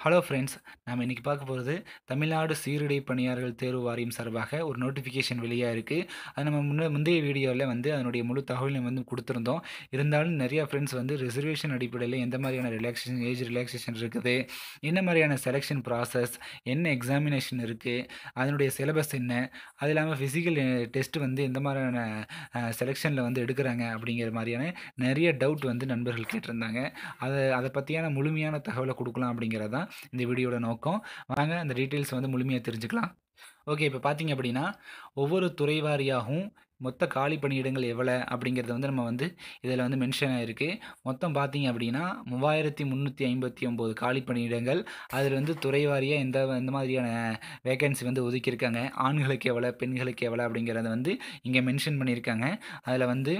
Hello friends நம்ம இன்றைக்கி பார்க்க போகிறது தமிழ்நாடு சீருடை பணியாளர்கள் தேர்வு வாரியம் சார்பாக ஒரு நோட்டிஃபிகேஷன் வெளியாக இருக்குது அது நம்ம முன்ன முந்தைய வீடியோவில் வந்து அதனுடைய முழு தகவலையும் வந்து கொடுத்துருந்தோம். இருந்தாலும் நிறையா ஃப்ரெண்ட்ஸ் வந்து ரிசர்வேஷன் அடிப்படையில் எந்த மாதிரியான ரிலாக்ஸேஷன் ஏஜ் ரிலாக்ஸேஷன் இருக்குது? என்ன மாதிரியான செலெக்ஷன் ப்ராசஸ் என்ன எக்ஸாமினேஷன் இருக்குது அதனுடைய சிலபஸ் என்ன? அது இல்லாமல் ஃபிசிக்கல் டெஸ்ட் வந்து எந்த மாதிரியான eh, செலெக்ஷனில் வந்து எடுக்கிறாங்க அப்படிங்கிற மாதிரியான நிறைய டவுட் வந்து நண்பர்கள் கேட்டிருந்தாங்க. அதை அதை பற்றியான முழுமையான தகவலை கொடுக்கலாம் அப்படிங்கிறதான் இந்த வீடியோட நோக்கம். வாங்க அந்த டீட்டெயில்ஸ் வந்து முழுமையாக தெரிஞ்சுக்கலாம். ஓகே இப்போ பார்த்தீங்க அப்படின்னா ஒவ்வொரு துறை வாரியாகவும் மொத்த காலி பணியிடங்கள் எவ்வளோ அப்படிங்கிறது வந்து நம்ம வந்து இதில் வந்து மென்ஷன் ஆகிருக்கு மொத்தம் பார்த்தீங்க அப்படின்னா மூவாயிரத்தி முந்நூற்றி ஐம்பத்தி ஒம்பது காலி பணியிடங்கள். அதில் வந்து துறை வாரியாக எந்த எந்த மாதிரியான வேகன்சி வந்து ஒதுக்கியிருக்காங்க? ஆண்களுக்கு எவ்வளோ பெண்களுக்கு எவ்வளோ அப்படிங்கிறத வந்து இங்கே மென்ஷன் பண்ணியிருக்காங்க. அதில் வந்து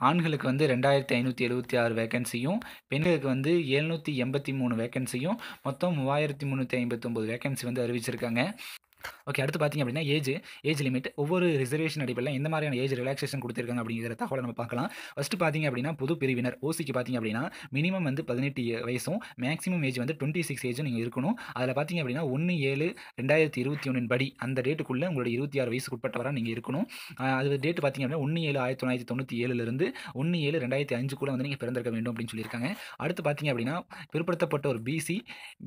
ஆண்களுக்கு வந்து ரெண்டாயிரத்தி ஐநூற்றி எழுபத்தி ஆறு வேகன்சியும் பெண்களுக்கு வந்து எழுநூற்றி எண்பத்தி மூணு வேகன்சியும் மொத்தம் மூவாயிரத்தி முந்நூற்றி ஐம்பத்தொம்போது வேகன்சி வந்து அறிவிச்சிருக்காங்க. ஓகே அடுத்து பார்த்திங்க அப்படின்னா ஏஜ். Age limit. ஒவ்வொரு ரிசர்வேஷன் அடிப்படையில் எந்த மாதிரியான ஏஜ் ரிலாக்ஸேஷன் கொடுத்துருக்காங்க அப்படிங்கிற தகவலை நம்ம பார்க்கலாம். ஃபஸ்ட்டு பார்த்திங்க அப்படின்னா பொது பிரிவினர் ஓசிக்கு பார்த்திங்க அப்படின்னா மினிமம் வந்து பதினெட்டு வயசும் மேக்ஸிமம் ஏஜ் வந்து டுவெண்ட்டி சிக்ஸ் ஏஜும் நீங்கள் இருக்கணும். அதில் பார்த்திங்க அப்படின்னா ஒன்று ஏழு ரெண்டாயிரத்தி இருபத்தி ஒன்றின் படி அந்த டேட்டுக்குள்ளே உங்களுடைய இருபத்தி ஆறு வயசுக்கு உட்பட்டவராக நீங்கள் இருக்கணும் அது டேட்டு பார்த்திங்க அப்படின்னா ஒன்று ஏழு ஆயிரத்தி தொள்ளாயிரத்தி தொண்ணூற்றி ஏழுலேருந்து ஒன்று ஏழு ரெண்டாயிரத்தி அஞ்சுக்குள்ளே வந்து நீங்கள் பிறந்திருக்க வேண்டும் அப்படின்னு சொல்லியிருக்காங்க. அடுத்து பார்த்திங்க அப்படின்னா பிற்படுத்தப்பட்ட ஒரு பிசி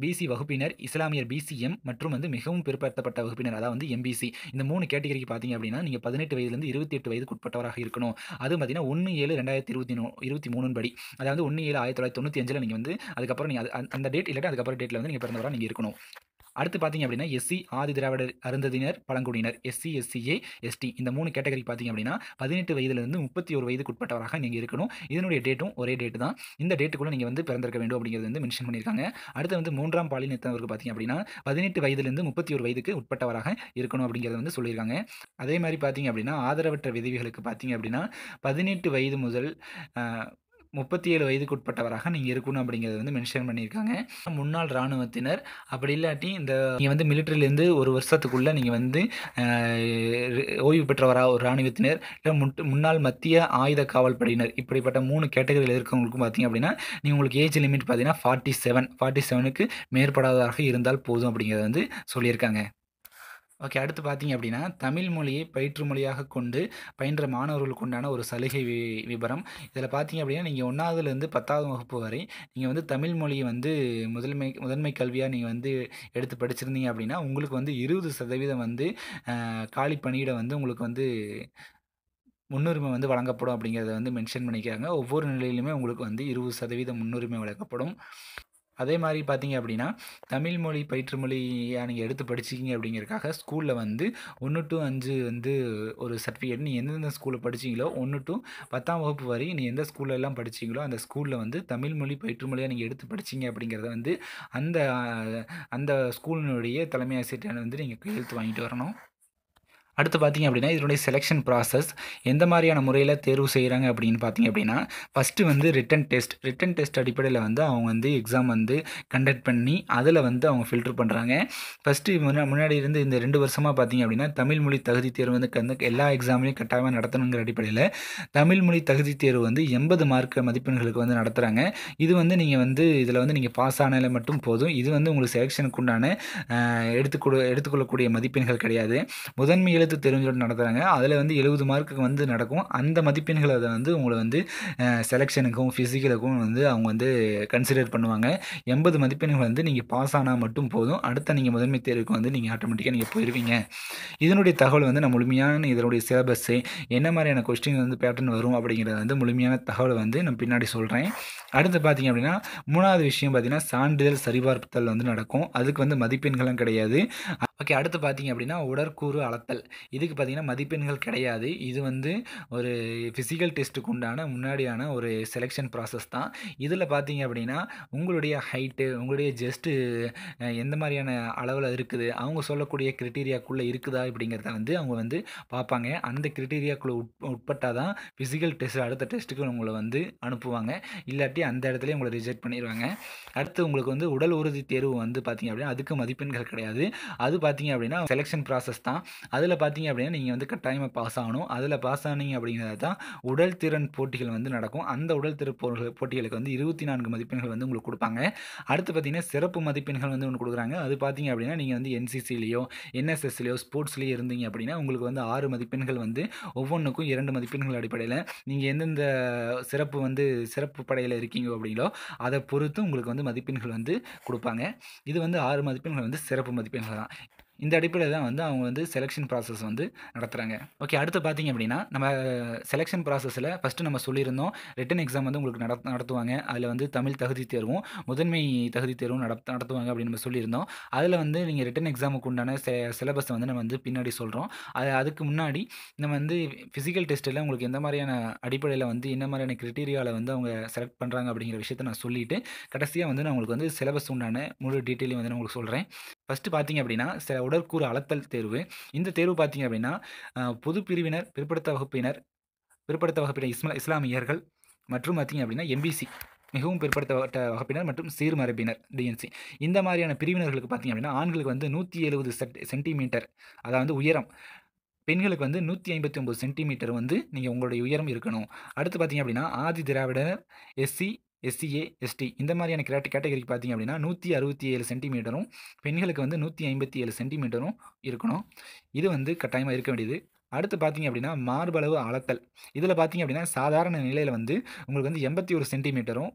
பிசி வகுப்பினர் இஸ்லாமியர் பிசிஎம் மற்றும் வந்து மிகவும் பிற்படுத்தப்பட்ட வகுப்பினர் அதாவது வந்து எம்பிசி இந்த மூணு கேட்டகரிக்கு பார்த்தீங்க அப்படின்னா நீங்கள் பதினெட்டு வயதுலேருந்து இருபத்தி எட்டு வயதுக்கு உட்பட்டவராக இருக்கணும். அது பார்த்தீங்கன்னா ஒன்று ஏழு ரெண்டாயிரத்தி இருபத்தி இருபத்தி மூணு படி. அதாவது ஒன்று ஏழு ஆயிரத்தி தொள்ளாயிரத்தி தொண்ணூற்றி அஞ்சில் நீங்கள் வந்து அதுக்கப்புறம் நீங்கள் அந்த டேட் இல்லாட்டி அதுக்கப்புறம் டேட்டில் வந்து நீங்கள் பிறந்தவராக நீங்கள் இருக்கணும். அடுத்து பார்த்தீங்க அப்படின்னா எஸ்சி ஆதி திராவிடர் அருந்ததினர் பழங்குடியினர் எஸ்சி எஸ்சிஏ எஸ்டி இந்த மூணு கேட்டகரி பார்த்தீங்க அப்படின்னா பதினெட்டு வயதுலேருந்து முப்பத்தி ஒரு வயதுக்கு உட்பட்டவராக நீங்கள் இருக்கணும். இதனுடைய டேட்டும் ஒரே டேட்டு தான். இந்த டேட்டுக்குள்ளே நீங்கள் வந்து பிறந்திருக்க வேண்டும் அப்படிங்கிறது வந்து மென்ஷன் பண்ணியிருக்காங்க. அடுத்து வந்து மூன்றாம் பாலினத்தவருக்கு பார்த்தீங்க அப்படின்னா பதினெட்டு வயதுலேருந்து முப்பத்தி ஒரு வயதுக்கு உட்பட்டவராக இருக்கணும் அப்படிங்கிறத வந்து சொல்லியிருக்காங்க. அதே மாதிரி பார்த்தீங்க அப்படின்னா ஆதரவற்ற விதவிகளுக்கு பார்த்தீங்க அப்படின்னா பதினெட்டு வயது முதல் முப்பத்தி ஏழு வயதுக்குட்பட்டவராக நீங்கள் இருக்கணும் அப்படிங்கிறத வந்து மென்ஷன் பண்ணியிருக்காங்க. முன்னாள் இராணுவத்தினர் அப்படி இல்லாட்டி இந்த நீங்கள் வந்து மிலிட்ரிலேருந்து ஒரு வருஷத்துக்குள்ளே நீங்கள் வந்து ஓய்வு பெற்றவராக ஒரு இராணுவத்தினர் இல்லை முன்னாள் மத்திய ஆயுத காவல் படையினர் இப்படிப்பட்ட மூணு கேட்டகரியில் இருக்கவங்களுக்கும் பார்த்தீங்க அப்படின்னா நீங்கள் உங்களுக்கு ஏஜ் லிமிட் பார்த்தீங்கன்னா ஃபார்ட்டி செவன் ஃபார்ட்டி செவனுக்கு மேற்படாததாக இருந்தால் போதும் அப்படிங்கிறத வந்து சொல்லியிருக்காங்க. ஓகே அடுத்து பார்த்தீங்க அப்படின்னா தமிழ் மொழியை பயிற்று மொழியாக கொண்டு பயின்ற மாணவர்களுக்கு உண்டான ஒரு சலுகை வி விபரம். இதில் பார்த்தீங்க அப்படின்னா நீங்கள் ஒன்றாவதுலேருந்து பத்தாவது வகுப்பு வரை நீங்கள் வந்து தமிழ் மொழியை வந்து முதன்மை முதன்மை கல்வியாக நீங்கள் வந்து எடுத்து படிச்சிருந்தீங்க அப்படின்னா உங்களுக்கு வந்து இருபது சதவீதம் வந்து காலி பணியிட வந்து உங்களுக்கு வந்து முன்னுரிமை வந்து வழங்கப்படும் அப்படிங்கிறத வந்து மென்ஷன் பண்ணிக்கிறாங்க. ஒவ்வொரு நிலையிலுமே உங்களுக்கு வந்து இருபது சதவீதம் முன்னுரிமை வழங்கப்படும். அதே மாதிரி பார்த்தீங்க அப்படின்னா தமிழ் மொழி பயிற்று மொழியாக நீங்கள் எடுத்து படிச்சிக்கிங்க அப்படிங்கிறதுக்காக ஸ்கூலில் வந்து ஒன்று டு அஞ்சு வந்து ஒரு சர்டிஃபிகேட் நீ எந்தெந்த ஸ்கூலில் படிச்சிங்களோ ஒன்று டு பத்தாம் வகுப்பு வரை நீ எந்த ஸ்கூலில் எல்லாம் படிச்சிங்களோ அந்த ஸ்கூலில் வந்து தமிழ் மொழி பயிற்று மொழியாக நீங்கள் எடுத்து படிச்சிங்க அப்படிங்கிறத வந்து அந்த அந்த ஸ்கூலினுடைய தலைமை ஆசிரியர் வந்து நீங்கள் கையெழுத்து வாங்கிட்டு வரணும். அடுத்து பார்த்திங்க அப்படின்னா இதனுடைய செலெக்ஷன் ப்ராசஸ் எந்த மாதிரியான முறையில் தேர்வு செய்கிறாங்க அப்படின்னு பார்த்தீங்க அப்படின்னா ஃபஸ்ட்டு வந்து ரிட்டன் டெஸ்ட் ரிட்டன் டெஸ்ட் அடிப்படையில் வந்து அவங்க வந்து எக்ஸாம் வந்து கண்டக்ட் பண்ணி அதில் வந்து அவங்க ஃபில்டர் பண்ணுறாங்க ஃபஸ்ட்டு முன்னாடி இருந்து இந்த ரெண்டு வருஷமாக பார்த்தீங்க அப்படின்னா தமிழ் மொழி தகுதி தேர்வு வந்து கந்து எல்லா எக்ஸாம்லையும் கட்டாயமாக நடத்தணுங்கிற அடிப்படையில் தமிழ் மொழி தகுதி தேர்வு வந்து எண்பது மார்க் மதிப்பெண்களுக்கு வந்து நடத்துகிறாங்க இது வந்து நீங்கள் வந்து இதில் வந்து நீங்கள் பாஸ் ஆனால மட்டும் போதும். இது வந்து உங்களுக்கு செலெக்ஷனுக்கு உண்டான எடுத்துக்கொடு எடுத்துக்கொள்ளக்கூடிய மதிப்பெண்கள் கிடையாது. முதன்மை எழுத்து தெரிஞ்சோடு நடத்துகிறாங்க அதில் வந்து எழுபது மார்க்குக்கு வந்து நடக்கும். அந்த மதிப்பெண்களை அதை வந்து உங்களை வந்து செலெக்ஷனுக்கும் ஃபிசிக்கலுக்கும் வந்து அவங்க வந்து கன்சிடர் பண்ணுவாங்க. எண்பது மதிப்பெண்கள் வந்து நீங்கள் பாஸ் ஆனால் மட்டும் போதும். அடுத்த நீங்கள் முதன்மை தேர்வுக்கு வந்து நீங்கள் ஆட்டோமேட்டிக்காக நீங்கள் போயிடுவீங்க இதனுடைய தகவல் வந்து நான் முழுமையான இதனுடைய சிலபஸ்ஸு என்ன மாதிரியான கொஸ்டின் வந்து பேட்டர்ன் வரும் அப்படிங்கிறத வந்து முழுமையான தகவலை வந்து நான் பின்னாடி சொல்கிறேன் அடுத்து பார்த்தீங்க அப்படின்னா மூணாவது விஷயம் பார்த்தீங்கன்னா சான்றிதழ் சரிபார்த்தல் வந்து நடக்கும். அதுக்கு வந்து மதிப்பெண்களும் கிடையாது. ஓகே அடுத்து பார்த்தீங்க அப்படின்னா உடற்கூறு அளத்தல். இதுக்கு பார்த்தீங்கன்னா மதிப்பெண்கள் கிடையாது. இது வந்து ஒரு ஃபிசிக்கல் டெஸ்ட்டுக்கு உண்டான முன்னாடியான ஒரு செலெக்ஷன் ப்ராசஸ் தான். இதில் பார்த்தீங்க அப்படின்னா உங்களுடைய ஹைட்டு உங்களுடைய ஜஸ்ட்டு எந்த மாதிரியான அளவில் இருக்குது அவங்க சொல்லக்கூடிய க்ரிட்டீரியாக்குள்ளே இருக்குதா அப்படிங்கிறத வந்து அவங்க வந்து பார்ப்பாங்க. அந்த க்ரிட்டீரியாக்குள்ளே உட் உட்பட்டால் தான் ஃபிசிக்கல் டெஸ்ட் அடுத்த டெஸ்ட்டுக்கு உங்களை வந்து அனுப்புவாங்க. இல்லாட்டி அந்த இடத்துல உங்களை ரிஜெக்ட் பண்ணிடுவாங்க அடுத்து உங்களுக்கு வந்து உடல் உறுதி தேர்வு வந்து பார்த்தீங்க அப்படின்னா அதுக்கு மதிப்பெண்கள் கிடையாது. அது பார்த்தீங்க அப்படின்னா செலெக்ஷன் ப்ராசஸ் தான். அதில் பார்த்தீங்க அப்படின்னா நீங்கள் வந்து கட்டாயமாக பாஸ் ஆகணும். அதில் பாஸ் ஆனீங்க அப்படிங்கிறது தான் உடல் திறன் போட்டிகள் வந்து நடக்கும். அந்த உடல் திறன் போட்டிகளுக்கு வந்து இருபத்தி நான்கு மதிப்பெண்கள் வந்து உங்களுக்கு கொடுப்பாங்க. அடுத்து பார்த்தீங்கன்னா சிறப்பு மதிப்பெண்கள் வந்து ஒன்று கொடுக்குறாங்க. அது பார்த்தீங்க அப்படின்னா நீங்கள் வந்து என்சிசிலேயோ என்எஸ்எஸ்லேயோ ஸ்போர்ட்ஸ்லேயோ இருந்தீங்க அப்படின்னா உங்களுக்கு வந்து ஆறு மதிப்பெண்கள் வந்து ஒவ்வொன்றுக்கும் இரண்டு மதிப்பெண்கள் அடிப்படையில் நீங்கள் எந்தெந்த சிறப்பு வந்து சிறப்பு படையில் இருக்கீங்க அப்படிங்களோ அதை பொறுத்து உங்களுக்கு வந்து மதிப்பெண்கள் வந்து கொடுப்பாங்க. இது வந்து ஆறு மதிப்பெண்கள் வந்து சிறப்பு மதிப்பெண்கள் தான். இந்த அடிப்படையில் தான் வந்து அவங்க வந்து செலெக்ஷன் ப்ராசஸ் வந்து நடத்துகிறாங்க ஓகே அடுத்து பார்த்தீங்க அப்படின்னா நம்ம செலெக்ஷன் ப்ராசஸில் ஃபஸ்ட்டு நம்ம சொல்லியிருந்தோம் ரிட்டன் எக்ஸாம் வந்து உங்களுக்கு நட நடத்துவாங்க. அதில் வந்து தமிழ் தகுதி தேர்வும் முதன்மை தகுதி தேர்வும் நட நடத்துவாங்க அப்படின்னு நம்ம சொல்லியிருந்தோம். அதில் வந்து நீங்கள் ரிட்டன் எக்ஸாமுக்கு உண்டான செ சிலபஸை வந்து நம்ம வந்து பின்னாடி சொல்கிறோம் அது அதுக்கு முன்னாடி நம்ம வந்து ஃபிசிக்கல் டெஸ்ட்டில் உங்களுக்கு எந்த மாதிரியான அடிப்படையில் வந்து என்ன மாதிரியான கிரிட்டீரியாவில் வந்து அவங்க செலக்ட் பண்ணுறாங்க அப்படிங்கிற விஷயத்த நான் சொல்லிவிட்டு கடைசியாக வந்து நான் உங்களுக்கு வந்து சிலபஸ் உண்டான முழு டீட்டெயிலையும் வந்து நான் உங்களுக்கு சொல்கிறேன் ஃபஸ்ட்டு பார்த்தீங்க அப்படின்னா சில உடற்கூறு அளத்தல் தேர்வு. இந்த தேர்வு பார்த்தீங்க அப்படின்னா பொது பிரிவினர் பிற்படுத்த வகுப்பினர் பிற்படுத்த வகுப்பினர் இஸ்மா இஸ்லாமியர்கள் மற்றும் பார்த்தீங்க அப்படின்னா எம்பிசி மிகவும் பிற்படுத்தப்பட்ட வகுப்பினர் மற்றும் சீர்மரபினர் டிஎன்சி இந்த மாதிரியான பிரிவினர்களுக்கு பார்த்தீங்க அப்படின்னா ஆண்களுக்கு வந்து நூற்றி எழுபது செட் சென்டிமீட்டர் அதாவது உயரம். பெண்களுக்கு வந்து நூற்றி ஐம்பத்தி ஒம்பது சென்டிமீட்டர் வந்து நீங்கள் உங்களுடைய உயரம் இருக்கணும். அடுத்து பார்த்தீங்க அப்படின்னா Adi Dravidar SC SCA ST இந்த மாதிரியான கேட்ட கேட்டகரிக்கு பார்த்தீங்க அப்படின்னா நூற்றி அறுபத்தி ஏழு சென்டிமீட்டரும் பெண்களுக்கு வந்து நூற்றி ஐம்பத்தி ஏழு சென்டிமீட்டரும் இருக்கணும். இது வந்து கட்டாயமாக இருக்க வேண்டியது. அடுத்து பார்த்தீங்க அப்படின்னா மார்பளவு அளத்தல் இதில் பார்த்தீங்க அப்படின்னா சாதாரண நிலையில் வந்து உங்களுக்கு வந்து எண்பத்தி ஒரு சென்டிமீட்டரும்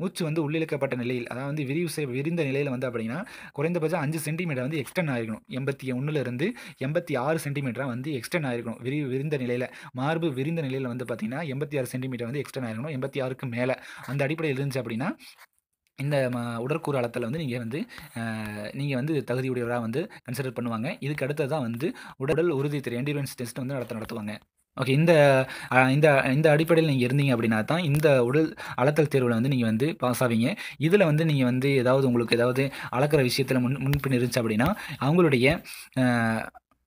மூச்சு வந்து உள்ளிழுக்கப்பட்ட நிலையில் அதாவது வந்து விரிவு செய் விரிந்த நிலையில் வந்து அப்படின்னா குறைந்தபட்சம் அஞ்சு சென்டிமீட்டர் வந்து எக்ஸ்டெண்ட் ஆகிருக்கணும் எண்பத்தி ஒன்றுலேருந்து எண்பத்தி ஆறு சென்டிமீட்டராக வந்து எக்ஸ்டெண்ட் ஆகிருக்கணும் விரி விரிந்த நிலையில் மார்பு விரிந்த நிலையில் வந்து பார்த்திங்கன்னா எண்பத்தி ஆறு சென்டிமீட்டர் வந்து எக்ஸ்டெண்ட் ஆகிருக்கணும் எண்பத்தி ஆறுக்கு மேலே. அந்த அடிப்படையில் இருந்துச்சு அப்படின்னா இந்த ம உடற்கூறு அளத்தில் வந்து நீங்கள் வந்து நீங்கள் வந்து தகுதியுடையவராக வந்து கன்சிடர் பண்ணுவாங்க. இதுக்கு அடுத்தது தான் வந்து உடல் உறுதி தெரியும் என்டியூரன்ஸ் டெஸ்ட் வந்து நடத்த நடத்துவாங்க. ஓகே இந்த இந்த இந்த அடிப்படையில் நீங்கள் இருந்தீங்க அப்படின்னா தான் இந்த உடல் அளத்தல் தேர்வில் வந்து நீங்கள் வந்து பாஸ் ஆவீங்க. இதில் வந்து நீங்கள் வந்து ஏதாவது உங்களுக்கு ஏதாவது அளக்கிற விஷயத்தில் முன் முன்பின் இருந்துச்சு அப்படின்னா அவங்களுடைய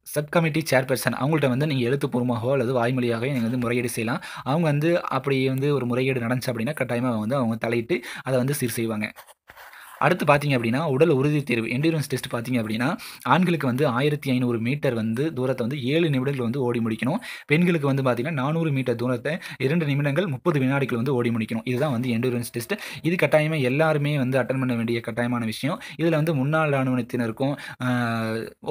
சப் கமிட்டி சேர்பர்சன் அவங்கள்ட்ட வந்து நீங்கள் எழுத்துப்பூர்வமாகவோ அல்லது வாய்மொழியாகவோ நீங்கள் வந்து முறையீடு செய்யலாம். அவங்க வந்து அப்படி வந்து ஒரு முறையீடு நடந்துச்சு அப்படின்னா கட்டாயமாக வந்து அவங்க தலையிட்டு அதை வந்து சீர் செய்வாங்க. அடுத்து பார்த்தீங்க அப்படின்னா உடல் உறுதி தேர்வு என்டூரன்ஸ் டெஸ்ட் பார்த்தீங்க அப்படின்னா ஆண்களுக்கு வந்து ஆயிரத்தி ஐநூறு மீட்டர் வந்து தூரத்தை வந்து ஏழு நிமிடங்கள் வந்து ஓடி முடிக்கணும். பெண்களுக்கு வந்து பார்த்தீங்கன்னா நானூறு மீட்டர் தூரத்தை இரண்டு நிமிடங்கள் முப்பது வினாடிகள் வந்து ஓடி முடிக்கணும். இதுதான் வந்து என்டூரன்ஸ் டெஸ்ட் இது கட்டாயமாக எல்லாருமே வந்து அட்டன் பண்ண வேண்டிய கட்டாயமான விஷயம். இதில் வந்து முன்னாள் இராணுவத்தினருக்கும்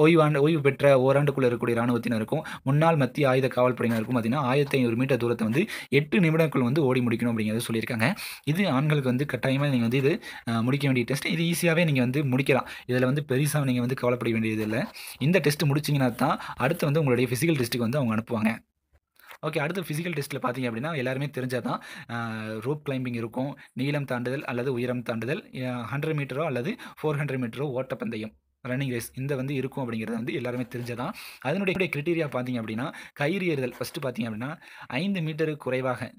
ஓய்வாண்டு ஓய்வு பெற்ற ஓராண்டுக்குள்ளே இருக்கக்கூடிய இராணுவத்தினருக்கும் முன்னாள் மத்திய ஆயுத காவல்படையினருக்கும் பார்த்தீங்கன்னா ஆயிரத்தி ஐநூறு மீட்டர் தூரத்தை வந்து எட்டு நிமிடங்கள் வந்து ஓடி முடிக்கணும் அப்படிங்கிறத சொல்லியிருக்காங்க. இது ஆண்களுக்கு வந்து கட்டாயமாக நீங்கள் வந்து இது முடிக்க வேண்டிய டெஸ்ட் இது ஈஸியாகவே நீங்கள் வந்து முடிக்கலாம். இதில் வந்து பெருசாக நீங்கள் வந்து கவலைப்பட வேண்டியது இல்லை இந்த டெஸ்ட் முடிச்சிங்கன்னா தான் அடுத்து வந்து உங்களுடைய ஃபிசிக்கல் டெஸ்ட்டுக்கு வந்து அவங்க அனுப்புவாங்க. ஓகே அடுத்து ஃபிசிக்கல் டெஸ்ட்டில் பார்த்தீங்க அப்படின்னா எல்லாருமே தெரிஞ்சால் தான் ரோப் கிளைம்பிங் இருக்கும். நீளம் தாண்டுதல் அல்லது உயரம் தாண்டுதல் ஹண்ட்ரட் மீட்டரோ அல்லது ஃபோர் ஹண்ட்ரட் மீட்டரோ ஓட்டப்பந்தயம் ரன்னிங் ரேஸ் இந்த வந்து இருக்கும் அப்படிங்கிறது வந்து எல்லாருமே தெரிஞ்சதான். அதனுடைய கிரிட்டீரியா பார்த்தீங்க அப்படின்னா கயிறு ஏறுதல் ஃபஸ்ட்டு பார்த்தீங்க அப்படின்னா ஐந்து மீட்டருக்கு குறைவாக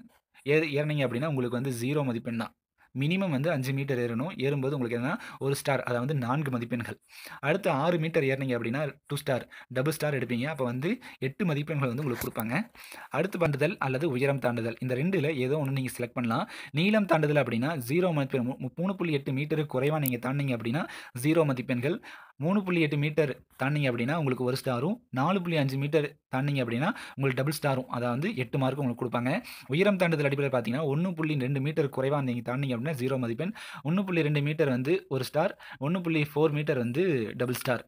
ஏ ஏறினீங்க அப்படின்னா உங்களுக்கு வந்து ஜீரோ மதிப்பெண் தான். மினிமம் வந்து அஞ்சு மீட்டர் ஏறணும். ஏறும்போது உங்களுக்கு என்னென்னா ஒரு ஸ்டார் அதாவது நான்கு மதிப்பெண்கள். அடுத்து ஆறு மீட்டர் ஏறினீங்க அப்படின்னா டூ ஸ்டார் டபுள் ஸ்டார் எடுப்பீங்க. அப்போ வந்து எட்டு மதிப்பெண்கள் வந்து உங்களுக்கு கொடுப்பாங்க. அடுத்து பண்டுதல் அல்லது உயரம் தாண்டுதல். இந்த ரெண்டில் ஏதோ ஒன்று நீங்கள் செலக்ட் பண்ணலாம். நீளம் தாண்டுதல் அப்படின்னா ஜீரோ மதிப்பெண் மூ- மூணு புள்ளி எட்டு மீட்டருக்கு குறைவாக நீங்கள் தாண்டிங்க அப்படின்னா ஜீரோ மதிப்பெண்கள். மூணு புள்ளி எட்டு மீட்டர் தாண்டிங்க அப்படின்னா உங்களுக்கு ஒரு ஸ்டாரும் நாலு புள்ளி அஞ்சு மீட்டர் தாண்டிங்க அப்படின்னா உங்களுக்கு டபுள் ஸ்டாரும் அதாவது எட்டு மார்க் உங்களுக்கு கொடுப்பாங்க. உயரம் தாண்டுதல் அடிப்படையில் பார்த்தீங்கன்னா ஒன்று புள்ளி ரெண்டு மீட்டர் குறைவாக நீங்கள் தாண்டிங்க அப்படின்னா ஜீரோ மதிப்பெண். ஒன்று புள்ளி ரெண்டு மீட்டர் வந்து ஒரு ஸ்டார் ஒன்று புள்ளி ஃபோர் மீட்டர் வந்து டபுள் ஸ்டார்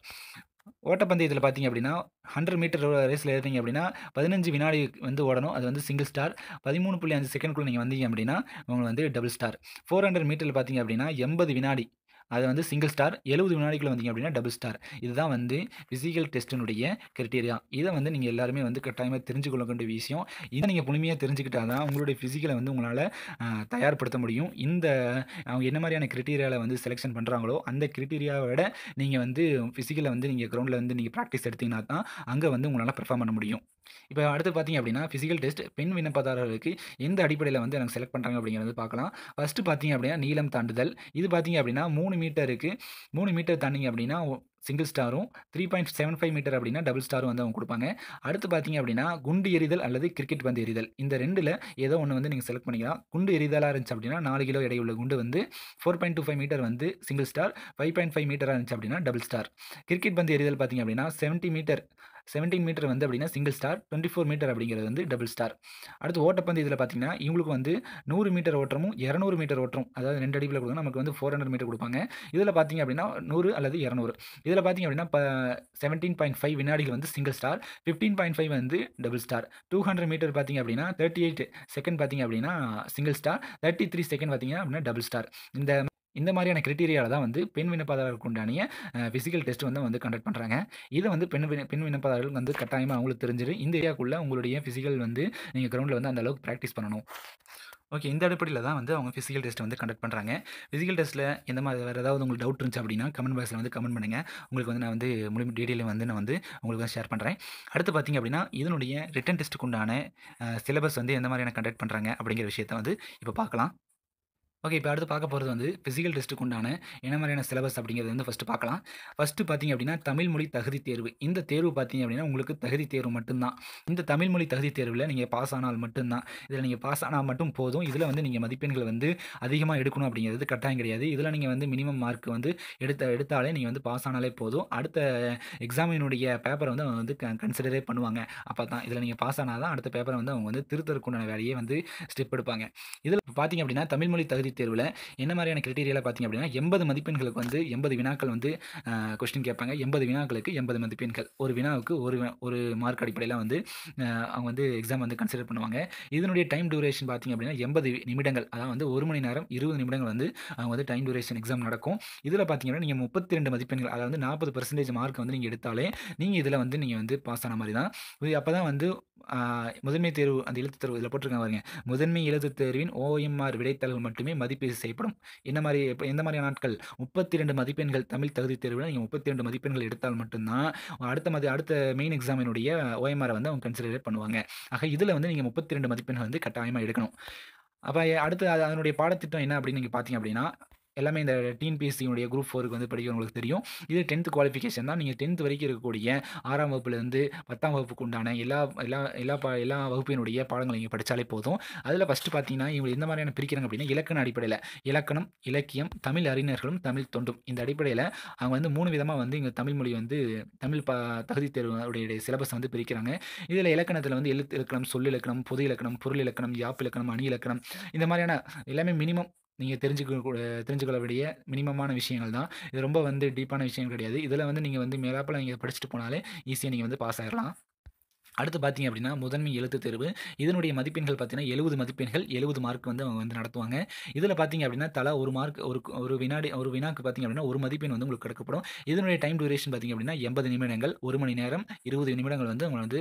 ஓட்டப்பந்தயத்தில் பார்த்தீங்க அப்படின்னா ஹண்ட்ரட் மீட்டர் ரேஸில் ஏறிங்க அப்படின்னா பதினஞ்சு வினாடி வந்து ஓடணும். அது வந்து சிங்கிள் ஸ்டார் பதிமூணு புள்ளி அஞ்சு செகண்ட்குள்ளே நீங்கள் வந்தீங்க அப்படின்னா உங்களுக்கு வந்து டபுள் ஸ்டார் ஃபோர் ஹண்ட்ரட் மீட்டரில் பார்த்தீங்க அப்படின்னா எண்பது வினாடி அது வந்து சிங்கிள் ஸ்டார் எழுபது வினாடிக்குள்ள வந்தீங்க அப்படின்னா டபுள் ஸ்டார் இதுதான் வந்து ஃபிசிக்கல் டெஸ்ட்டினுடைய கிரிட்டீரியா இதை வந்து நீங்கள் எல்லாருமே வந்து கட்டாயமாக தெரிஞ்சுக்கொள்ள வேண்டிய விஷயம். இதை நீங்கள் முழுமையாக தெரிஞ்சுக்கிட்டா தான் உங்களுடைய ஃபிசிக்கலை வந்து உங்களால் தயார்படுத்த முடியும். இந்த அவங்க என்ன மாதிரியான கிரிட்டீரியாவில் வந்து செலெக்ஷன் பண்ணுறாங்களோ அந்த கிரிட்டீரியாவை விட நீங்கள் வந்து ஃபிசிக்கலை வந்து நீங்கள் கிரவுண்டில் வந்து நீங்கள் ப்ராக்டிஸ் எடுத்தீங்கன்னா தான் அங்கே வந்து உங்களால் பெர்ஃபார்ம் பண்ண முடியும். இப்போ அடுத்து பார்த்தீங்க அப்படின்னா, ஃபிசிக்கல் டெஸ்ட் பெண் விண்ணப்பதாரர்களுக்கு எந்த அடிப்படையில் வந்து எனக்கு செலக்ட் பண்ணுறாங்க அப்படிங்கிறது பார்க்கலாம். ஃபஸ்ட்டு பார்த்தீங்க அப்படின்னா, நீளம் தாண்டுதல். இது பார்த்தீங்க அப்படின்னா மூணு மீட்டருக்கு மூணு மீட்டர் தாண்டிங்க அப்படின்னா சிங்கிள் ஸ்டாரும், 3.75 மீட்டர் அப்படின்னா டபுள் ஸ்டாரும் வந்து அவங்க கொடுப்பாங்க அடுத்து பார்த்தீங்க அப்படின்னா, குண்டு எறிதல் அல்லது கிரிக்கெட் பந்து எறிதல். இந்த ரெண்டில் ஏதோ ஒன்று வந்து நீங்கள் செலக்ட் பண்ணிக்கலாம். குண்டு எறிதலாக இருந்துச்சு அப்படின்னா நாலு கிலோ எடை உள்ள குண்டு வந்து 4.25 மீட்டர் வந்து single star, five point five மீட்டராக இருந்துச்சு அப்படின்னா டபுள் ஸ்டார். கிரிக்கெட் பந்து எறிதல் பார்த்தீங்க அப்படின்னா 70 மீட்டர் 17 மீட்டர் வந்து அப்படின்னா சிங்கிள் ஸ்டார், 24 மீட்டர் அப்படிங்கிறது வந்து டபுள் ஸ்டார். அடுத்து ஓட்டப்பந்து பார்த்தீங்கன்னா, இவங்களுக்கு வந்து நூறு மீட்டர் ஓட்டமும், 200 மீட்டர் ஓட்டம் அதாவது ரெண்டு அடிப்பில் கொடுங்க நமக்கு வந்து 400 மீட்டர் கொடுப்பாங்க இதில் பார்த்தீங்க அப்படின்னா நூறு அல்லது இரநூறு இதில் பார்த்தீங்க அப்படின்னா செவன்டீன் பாயிண்ட் ஃபைவ் வினாடிகள் வந்து சிங்கிள் ஸ்டார், 15.5 வந்து டபுள் ஸ்டார். 200 மீட்டர் பார்த்தீங்க அப்படின்னா 38 செகண்ட் பார்த்தீங்க அப்படின்னா சிங்கிள் ஸ்டார், 33 செகண்ட் பார்த்தீங்க அப்படின்னா டபுள் ஸ்டார். இந்த இந்த மாதிரியான கிரிட்டீரியாவில் தான் வந்து பெண் விண்ணப்பதாரர்களுக்கு உண்டானிய ஃபிசிக்கல் டெஸ்ட் வந்து வந்து கண்டக்ட் பண்ணுறாங்க இதை வந்து பெண் விண்ண பெண் விண்ணப்பதாரர்கள் வந்து கட்டாயமாக அவங்களுக்கு தெரிஞ்சிடும் இந்த ஏரியாக்குள்ளே உங்களுடைய ஃபிசிக்கல் வந்து நீங்கள் கிரவுண்டில் வந்து அந்த அளவுக்கு பண்ணணும். ஓகே. இந்த அடிப்படையில் தான் வந்து அவங்க ஃபிசிக்கல் டெஸ்ட் வந்து கண்டக்ட் பண்ணுறாங்க ஃபிசிக்கல் டெஸ்ட்டில் எந்த மாதிரி வேறு ஏதாவது உங்களுக்கு டவுட் இருந்துச்சு அப்படின்னா, கமெண்ட் பாக்ஸில் வந்து கமெண்ட் பண்ணுங்க. உங்களுக்கு வந்து நான் வந்து முழு டீட்டெயிலும் வந்து நான் வந்து உங்களுக்கு வந்து ஷேர் பண்ணுறேன் அடுத்து பார்த்தீங்க அப்படின்னா, இதனுடைய ரிட்டன் டெஸ்ட்டுக்கு உண்டான சிலபஸ் வந்து எந்த மாதிரியான கண்டக்ட் பண்ணுறாங்க அப்படிங்கிற விஷயத்த வந்து இப்போ பார்க்கலாம். ஓகே. இப்போ அடுத்து பார்க்க போகிறது வந்து ஃபிசிக்கல் டெஸ்ட்டுக்கு உண்டான என்ன மாதிரியான சிலபஸ் அப்படிங்கிறது வந்து ஃபஸ்ட்டு பார்க்கலாம். ஃபர்ஸ்ட்டு பார்த்தீங்க அப்படின்னா, தமிழ் மொழி தகுதி தேர்வு. இந்த தேர்வு பார்த்தீங்க அப்படின்னா, உங்களுக்கு தகுதி தேர்வு மட்டும்தான் இந்த தமிழ் மொழி தகுதி தேர்வில் நீங்கள் பாஸ் ஆனால் மட்டும் தான். நீங்கள் பாஸ் ஆனால் மட்டும் போதும். இதில் வந்து நீங்கள் மதிப்பெண்கள் வந்து அதிகமாக எடுக்கணும் அப்படிங்கிறது கட்டாயம் கிடையாது. இதில் நீங்கள் வந்து மினிமம் மார்க் வந்து எடுத்த எடுத்தாலே நீங்கள் வந்து பாஸ் ஆனாலே போதும். அடுத்த எக்ஸாமினுடைய பேப்பரை வந்து அவங்க வந்து கன்சிடரே பண்ணுவாங்க. அப்போ தான் இதில் நீங்கள் பாஸ் ஆனால் தான் அடுத்த பேப்பரை வந்து அவங்க வந்து திருத்தருக்குண்டான வேலையை வேலையே வந்து ஸ்டெப் எடுப்பாங்க. இதில் பார்த்தீங்க அப்படின்னா, தமிழ் மொழி தகுதி தேர்வுல என்ன மாதிரியான கிரைட்டீரியால பார்த்தீங்க அப்படின்னா, 80 மதிப்பெண்களுக்கு வந்து 80 வினாக்கள் வந்து கொஸ்டின் கேட்பாங்க. 80 வினாக்களுக்கு 80 மதிப்பெண்கள். ஒரு வினாவுக்கு ஒரு ஒரு மார்க் அடிப்படையில் வந்து அவங்க வந்து எக்ஸாம் வந்து கன்சிடர் பண்ணுவாங்க. இதனுடைய டைம் டியூரேஷன் பார்த்தீங்க அப்படின்னா 80 நிமிடங்கள். அதாவது வந்து ஒரு மணி நேரம் 20 நிமிடங்கள் வந்து அவங்க வந்து டைம் டியூரேஷன் எக்ஸாம் நடக்கும். இதில பார்த்தீங்கன்னா, நீங்க 32 மதிப்பெண்கள் அதாவது 40% மார்க் வந்து நீங்கள் எடுத்தாலே, நீங்கள் இதில் வந்து நீங்கள் வந்து பாஸ் ஆன மாதிரி தான். இது அப்பதான் வந்து முதன்மை தேர்வு அந்த எழுத்து தேர்வு இதில் போட்டிருக்காங்க பாருங்க. முதன்மை எழுத்து தேர்வின் ஓஎம்ஆர் விடைத்தாள்கள் மட்டுமே மதிப்பீடு செய்யப்படும். என்ன மாதிரி இப்போ எந்த மாதிரியான நாட்கள்? 32 மதிப்பெண்கள் தமிழ் தகுதி தேர்வுல நீங்க 32 மதிப்பெண்கள் எடுத்தால் மட்டும்தான் அடுத்த மதி அடுத்த மெயின் எக்ஸாமினுடைய ஓஎம்ஆரை வந்து அவங்க கன்சிடரே பண்ணுவாங்க. ஆக இதில் வந்து நீங்கள் முப்பத்தி ரெண்டு மதிப்பெண்கள் வந்து கட்டாயமாக எடுக்கணும். அப்போ அடுத்து அது அதனுடைய பாடத்திட்டம் என்ன அப்படின்னு நீங்கள் பார்த்தீங்க அப்படின்னா, எல்லாமே இந்த டிஎன்பிஎஸ்சியினுடைய குரூப் ஃபோருக்கு வந்து படிக்கிறவங்களுக்கு தெரியும். இது 10த் குவாலிஃபிகேஷன் தான். நீங்கள் டென்த் வரைக்கும் இருக்கக்கூடிய ஆறாம் வகுப்புலேருந்து 10ஆம் வகுப்புக்கு உண்டான எல்லா எல்லா எல்லா பா எல்லா வகுப்பினுடைய பாடங்களை நீங்கள் படித்தாலே போதும். அதில் ஃபர்ஸ்ட்டு பார்த்தீங்கன்னா, இவங்க எந்த மாதிரியான பிரிக்கிறாங்க அப்படின்னா, இலக்கண அடிப்படையில் இலக்கணம், இலக்கியம், தமிழ் அறிஞர்களும், தமிழ் தொண்டும் இந்த அடிப்படையில் அவங்க வந்து மூணு விதமாக வந்து இங்கே தமிழ் மொழி வந்து தமிழ் பா தகுதி தேர்வுடைய சிலபஸ் வந்து பிரிக்கிறாங்க. இதில் இலக்கணத்தில் வந்து எழுத்து இலக்கணம், சொல் இலக்கணம், பொது இலக்கணம், பொருள் இலக்கணம், யாப்பு இலக்கணம், அணி இலக்கணம் இந்த மாதிரியான எல்லாமே மினிமம் நீங்கள் தெரிஞ்சுக்க கூட தெரிஞ்சுக்கொள்ள வேண்டிய மினிமமான விஷயங்கள் தான். இது ரொம்ப வந்து டீப்பான விஷயம் கிடையாது. இதில் வந்து நீங்கள் வந்து மேலாப்பில் நீங்கள் படிச்சுட்டு போனாலே ஈஸியாக நீங்கள் வந்து பாஸ் ஆகிடலாம் அடுத்து பார்த்தீங்க அப்படின்னா, முதன்மை எழுத்து தேர்வு. இதனுடைய மதிப்பெண்கள் பார்த்தீங்கன்னா, 70 மதிப்பெண்கள் 70 மார்க் வந்து அவங்க வந்து நடத்துவாங்க. இதில் பார்த்தீங்க அப்படின்னா, தலா ஒரு மார்க் ஒரு ஒரு வினாடி ஒரு வினாக்கு பார்த்தீங்க அப்படின்னா, ஒரு மதிப்பெண் வந்து உங்களுக்கு கிடைக்கப்படும். இதனுடைய டைம் டியூரேஷன் பார்த்தீங்க அப்படின்னா, 80 நிமிடங்கள், ஒரு மணி நேரம் 20 நிமிடங்கள் வந்து அவங்க வந்து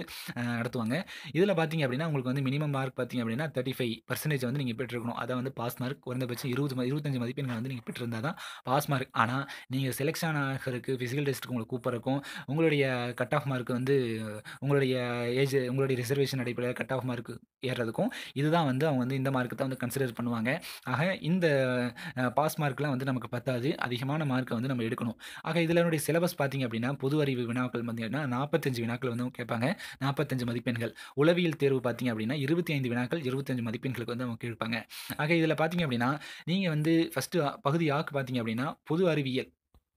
நடத்துவாங்க. இதில் பார்த்தீங்க அப்படின்னா, உங்களுக்கு வந்து மினிமம் மார்க் பார்த்தீங்க அப்படின்னா, 35% வந்து நீங்கள் பெற்றிருக்கணும். அதான் வந்து பாஸ் மார்க். குறைந்தபட்சம் இருபது இருபத்தஞ்சு மதிப்பெண்கள் வந்து நீங்கள் பெற்றிருந்தால் தான் பாஸ் மார்க். ஆனால் நீங்கள் செலெக்ஷன் ஆகிறதுக்கு ஃபிசிக்கல் டெஸ்ட்டுக்கு உங்களுக்கு கூப்பிட்றக்கும் உங்களுடைய கட் ஆஃப் மார்க் வந்து உங்களுடைய ஏஜ் உங்களுடைய ரிசர்வேஷன் அடிப்படையில் கட் ஆஃப் மார்க் ஏறுறதுக்கும், இதுதான் வந்து அவங்க வந்து இந்த மார்க் தான் வந்து கன்சிடர் பண்ணுவாங்க. ஆக இந்த பாஸ் மார்க்லாம் வந்து நமக்கு பத்தாது. அதிகமான மார்க்கை வந்து நம்ம எடுக்கணும். ஆக இதனுடைய சிலபஸ் பார்த்தீங்க அப்படின்னா, பொது அறிவு வினாக்கள் பார்த்தீங்கன்னா, 45 வினாக்கள் வந்து கேட்பாங்க. 45 மதிப்பெண்கள். உளவியல் தேர்வு பார்த்தீங்க அப்படின்னா, 25 வினாக்கள் 25 மதிப்பெண்களுக்கு வந்து அவங்க கேட்பாங்க. ஆக இதில் பார்த்தீங்க அப்படின்னா, நீங்கள் வந்து ஃபஸ்ட்டு பகுதி ஆக்கு பார்த்தீங்க அப்படின்னா, பொது அறிவியல்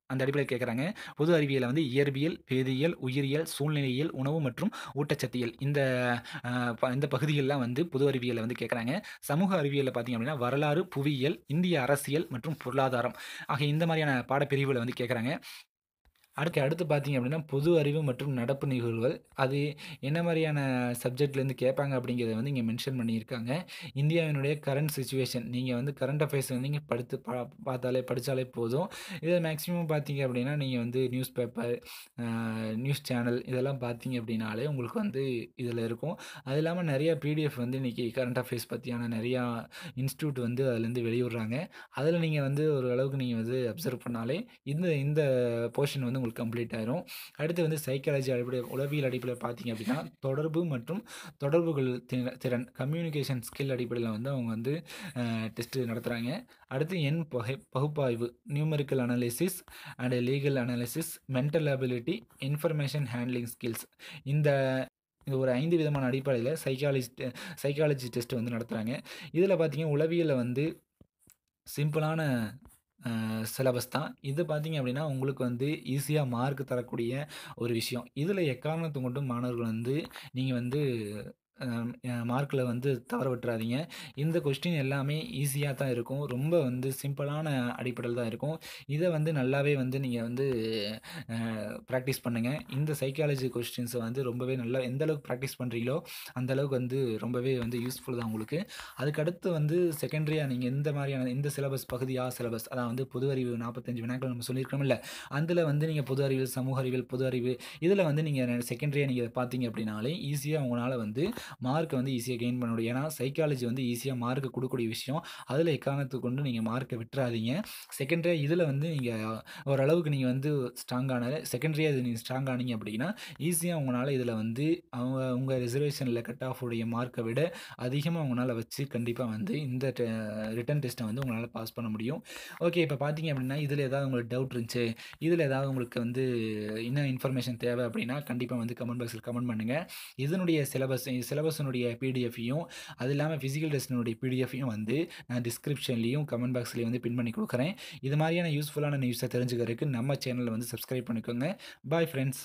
அந்த அடிப்படையில் கேட்குறாங்க. பொது அறிவியல்ல வந்து இயற்பியல், வேதியியல், உயிரியல், சூழ்நிலையியல், உணவு மற்றும் ஊட்டச்சத்தியல் இந்த ப இந்த பகுதிகள்லாம் வந்து பொது அறிவியலை வந்து கேட்குறாங்க. சமூக அறிவியலில் பார்த்தீங்க அப்படின்னா, வரலாறு, புவியியல், இந்திய அரசியல் மற்றும் பொருளாதாரம் ஆகிய இந்த மாதிரியான பாடப்பிரிவுகளை வந்து கேட்குறாங்க. அடுத்து அடுத்து பார்த்தீங்க அப்படின்னா, பொது அறிவு மற்றும் நடப்பு நிகழ்வுகள். அது என்ன மாதிரியான சப்ஜெக்ட்லேருந்து கேட்பாங்க அப்படிங்கிறத வந்து இங்கே மென்ஷன் பண்ணியிருக்காங்க. இந்தியாவினுடைய கரண்ட் சுச்சுவேஷன் நீங்கள் வந்து கரண்ட் அஃபேர்ஸ் வந்து நீங்கள் படுத்து பா பார்த்தாலே படித்தாலே போதும். இதில் மேக்ஸிமம் பார்த்தீங்க அப்படின்னா, நீங்கள் வந்து நியூஸ் பேப்பர், நியூஸ் சேனல் இதெல்லாம் பார்த்தீங்க அப்படின்னாலே உங்களுக்கு வந்து இதில் இருக்கும். அது இல்லாமல் நிறையா பிடிஎஃப் வந்து இன்றைக்கி கரண்ட் அஃபேர்ஸ் பற்றியான நிறையா இன்ஸ்டியூட் வந்து அதுலேருந்து வெளியிடுறாங்க. அதில் நீங்கள் வந்து ஒரு அளவுக்கு வந்து அப்சர்வ் பண்ணாலே, இந்த இந்த போர்ஷன் வந்து உங்களுக்கு கம்ப்ளீட் ஆயிரும். அடுத்து வந்து சைக்காலஜி அடிப்படை உளவியல் அடிப்படையில் பார்த்தீங்க அப்படின்னா தொடர்பு மற்றும் தொடர்புகள் திற- திறன் கம்யூனிகேஷன் ஸ்கில் அடிப்படையில் வந்து அவங்க வந்து டெஸ்ட்டு நடத்துகிறாங்க அடுத்து எண் பகை பகுப்பாய்வு numerical analysis and legal analysis mental ability information handling skills இந்த இது ஒரு ஐந்து விதமான அடிப்படையில் சைக்காலஜி சைக்காலஜி டெஸ்ட் வந்து நடத்துகிறாங்க இதில் பார்த்தீங்கன்னா உளவியலில் வந்து சிம்பிளான சிலபஸ் தான். இது பார்த்தீங்க அப்படின்னா உங்களுக்கு வந்து ஈஸியாக மார்க் தரக்கூடிய ஒரு விஷயம். இதில் எக்காரணத்தை கொண்டும் மாணவர்கள் வந்து நீங்கள் வந்து மார்க்கில் வந்து தவற விட்டுறாதீங்க. இந்த கொஸ்டின் எல்லாமே ஈஸியாக தான் இருக்கும். ரொம்ப வந்து சிம்பிளான அடிப்படையில் தான் இருக்கும். இதை வந்து நல்லாவே வந்து நீங்கள் வந்து ப்ராக்டிஸ் பண்ணுங்கள் இந்த சைக்காலஜி கொஸ்டின்ஸை வந்து ரொம்பவே நல்லா எந்த அளவுக்கு ப்ராக்டிஸ் பண்ணுறீங்களோ அந்த அளவுக்கு வந்து ரொம்பவே வந்து யூஸ்ஃபுல் தான் உங்களுக்கு. அதுக்கடுத்து வந்து செகண்டரியாக நீங்கள் இந்த மாதிரியான இந்த சிலபஸ் பகுதியாக சிலபஸ் அதான் வந்து பொது அறிவு நாற்பத்தஞ்சு வினாக்கள் நம்ம சொல்லியிருக்கோம்ல அதில் வந்து நீங்கள் பொது அறிவியல் சமூக அறிவியல் பொது அறிவு இதில் வந்து நீங்கள் செகண்டரியாக நீங்கள் பார்த்தீங்க அப்படின்னாலே ஈஸியாக உங்களால் வந்து மார்க்கை வந்து ஈஸியாக கெயின் பண்ண முடியும் ஏன்னா சைக்காலஜி வந்து ஈஸியாக மார்க்கு கொடுக்கக்கூடிய விஷயம். அதில் எக்காரணத்தை கொண்டு நீங்கள் மார்க்கை விட்டுறாதீங்க. செகண்டரியாக இதில் வந்து நீங்கள் ஓரளவுக்கு நீங்கள் வந்து ஸ்ட்ராங் ஆனால செகண்டரியாக இது நீங்கள் ஸ்ட்ராங் ஆனீங்க அப்படின்னா ஈஸியாக உங்களால் இதில் வந்து அவங்க உங்கள் ரிசர்வேஷனில் கட் ஆஃப் உடைய மார்க்கை விட அதிகமாக உங்களால் வச்சு கண்டிப்பாக வந்து இந்த ரிட்டன் டெஸ்ட்டை வந்து உங்களால் பாஸ் பண்ண முடியும். ஓகே இப்போ பார்த்தீங்க அப்படின்னா இதில் ஏதாவது உங்களுக்கு டவுட் இருந்துச்சு. இதில் ஏதாவது உங்களுக்கு வந்து இன்னும் இன்ஃபர்மேஷன் தேவை அப்படின்னா கண்டிப்பாக வந்து கமெண்ட் பாக்ஸில் கமெண்ட் பண்ணுங்கள் இதனுடைய சிலபஸ் சிலபஸினுடைய பிடிஎஃப்பையும் அது இல்லாமல் ஃபிசிக்கல் டெஸ்டினுடைய பிடிஎஃபையும் வந்து நான் டிஸ்கிரிப்ஷன்லேயும் கமெண்ட் பாக்ஸ்லேயும் வந்து பின் பண்ணி கொடுக்குறேன். இது மாதிரியான யூஸ்ஃபுல்லான நியூஸை தெரிஞ்சுக்கிறதுக்கு நம்ம சேனலை வந்து சப்ஸ்கிரைப் பண்ணிக்கோங்க. Bye friends